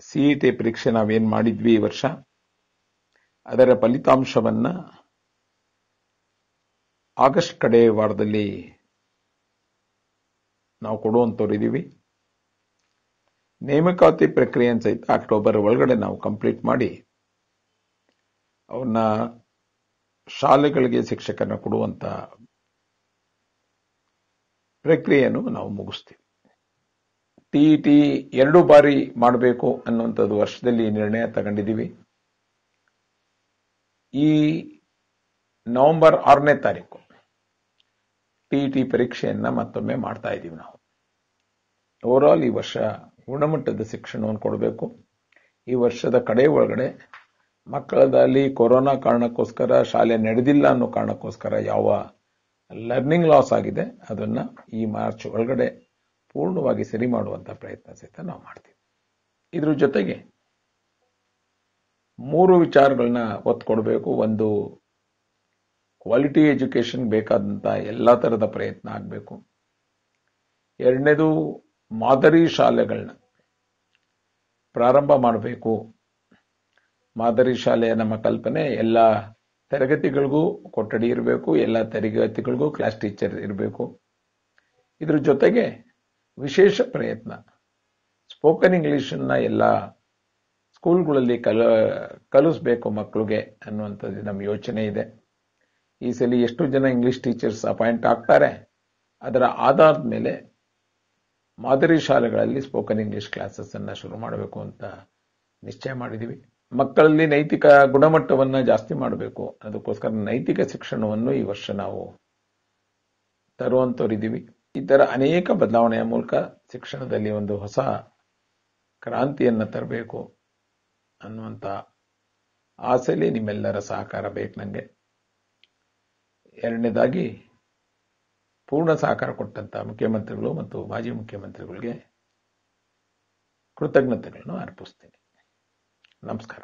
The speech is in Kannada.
ಸಿಇಟಿ ಪರೀಕ್ಷೆ ನಾವೇನ್ ಮಾಡಿದ್ವಿ ಈ ವರ್ಷ, ಅದರ ಫಲಿತಾಂಶವನ್ನ ಆಗಸ್ಟ್ ಕಡೆ ವಾರದಲ್ಲಿ ನಾವು ಕೊಡುವಂತವ್ರಿದೀವಿ ನೇಮಕಾತಿ ಪ್ರಕ್ರಿಯೆ ಸಹಿತ ಅಕ್ಟೋಬರ್ ಒಳಗಡೆ ನಾವು ಕಂಪ್ಲೀಟ್ ಮಾಡಿ ಅವನ್ನ ಶಾಲೆಗಳಿಗೆ ಶಿಕ್ಷಕರನ್ನ ಕೊಡುವಂತ ಪ್ರಕ್ರಿಯೆಯನ್ನು ನಾವು ಮುಗಿಸ್ತೀವಿ. ಟಿಇಟಿ ಎರಡು ಬಾರಿ ಮಾಡಬೇಕು ಅನ್ನುವಂಥದ್ದು ವರ್ಷದಲ್ಲಿ ನಿರ್ಣಯ ತಗೊಂಡಿದ್ದೀವಿ. ಈ ನವೆಂಬರ್ ಆರನೇ ತಾರೀಕು ಟಿಇಟಿ ಪರೀಕ್ಷೆಯನ್ನ ಮತ್ತೊಮ್ಮೆ ಮಾಡ್ತಾ ಇದ್ದೀವಿ ನಾವು. ಓವರಾಲ್ ಈ ವರ್ಷ ಗುಣಮಟ್ಟದ ಶಿಕ್ಷಣವನ್ನು ಕೊಡಬೇಕು. ಈ ವರ್ಷದ ಕಡೆ ಒಳಗಡೆ ಮಕ್ಕಳದಲ್ಲಿ ಕೊರೋನಾ ಕಾರಣಕ್ಕೋಸ್ಕರ ಶಾಲೆ ನಡೆದಿಲ್ಲ ಅನ್ನೋ ಕಾರಣಕ್ಕೋಸ್ಕರ ಯಾವ ಲರ್ನಿಂಗ್ ಲಾಸ್ ಆಗಿದೆ, ಅದನ್ನ ಈ ಮಾರ್ಚ್ ಒಳಗಡೆ ಪೂರ್ಣವಾಗಿ ಸರಿ ಮಾಡುವಂಥ ಪ್ರಯತ್ನ ಸಹಿತ ನಾವು ಮಾಡ್ತೀವಿ. ಇದ್ರ ಜೊತೆಗೆ ಮೂರು ವಿಚಾರಗಳನ್ನ ಒತ್ತು ಕೊಡಬೇಕು ಒಂದು ಕ್ವಾಲಿಟಿ ಎಜುಕೇಶನ್ ಬೇಕಾದಂಥ ಎಲ್ಲ ಥರದ ಪ್ರಯತ್ನ ಆಗಬೇಕು. ಎರಡನೇದು ಮಾದರಿ ಶಾಲೆಗಳನ್ನ ಪ್ರಾರಂಭ ಮಾಡಬೇಕು. ಮಾದರಿ ಶಾಲೆಯ ನಮ್ಮ ಕಲ್ಪನೆ ಎಲ್ಲ ತರಗತಿಗಳಿಗೂ ಕೊಠಡಿ ಇರಬೇಕು, ಎಲ್ಲ ತರಗತಿಗಳಿಗೂ ಕ್ಲಾಸ್ ಟೀಚರ್ ಇರಬೇಕು. ಇದ್ರ ಜೊತೆಗೆ ವಿಶೇಷ ಪ್ರಯತ್ನ. ಸ್ಪೋಕನ್ ಇಂಗ್ಲೀಷನ್ನು ಎಲ್ಲ ಸ್ಕೂಲ್ಗಳಲ್ಲಿ ಕಲ, ಕಲಿಸ್ಬೇಕು ಮಕ್ಕಳಿಗೆ ಅನ್ನುವಂಥದ್ದು ನಮ್ಮ ಯೋಚನೆ ಇದೆ. ಈ ಸಲ ಎಷ್ಟು ಜನ ಇಂಗ್ಲಿಷ್ ಟೀಚರ್ಸ್ ಅಪಾಯಿಂಟ್ ಆಗ್ತಾರೆ, ಅದರ ಆಧಾರದ ಮೇಲೆ ಮಾದರಿ ಶಾಲೆಗಳಲ್ಲಿ ಸ್ಪೋಕನ್ ಇಂಗ್ಲಿಷ್ ಕ್ಲಾಸಸ್ ಅನ್ನ ಶುರು ಮಾಡಬೇಕು ಅಂತ ನಿಶ್ಚಯ ಮಾಡಿದ್ದೀವಿ ಮಕ್ಕಳಲ್ಲಿ ನೈತಿಕ ಗುಣಮಟ್ಟವನ್ನು ಜಾಸ್ತಿ ಮಾಡಬೇಕು, ಅದಕ್ಕೋಸ್ಕರ ನೈತಿಕ ಶಿಕ್ಷಣವನ್ನು ಈ ವರ್ಷ ನಾವು ತರುವಂತವರಿದ್ದೀವಿ. ಈ ತರ ಅನೇಕ ಬದಲಾವಣೆಯ ಮೂಲಕ ಶಿಕ್ಷಣದಲ್ಲಿ ಒಂದು ಹೊಸ ಕ್ರಾಂತಿಯನ್ನು ತರಬೇಕು ಅನ್ನುವಂತ ಆಸೆಯಲ್ಲಿ ನಿಮ್ಮೆಲ್ಲರ ಸಹಕಾರ ಬೇಕು ನನಗೆ ಎರಡನೇದಾಗಿ ಪೂರ್ಣ ಸಹಕಾರ ಕೊಟ್ಟಂತ ಮುಖ್ಯಮಂತ್ರಿಗಳು ಮತ್ತು ಮಾಜಿ ಮುಖ್ಯಮಂತ್ರಿಗಳಿಗೆ ಕೃತಜ್ಞತೆಗಳನ್ನು ಅರ್ಪಿಸ್ತೀನಿ. ನಮಸ್ಕಾರ.